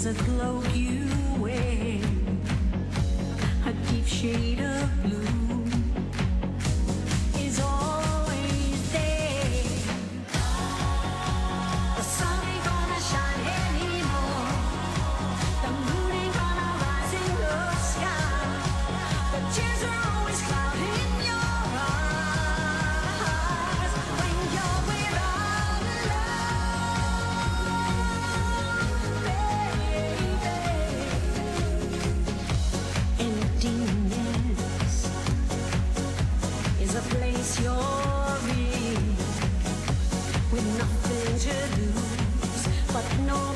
is a cloak you wear, a deep shade of. is a place you're in with nothing to lose, but no.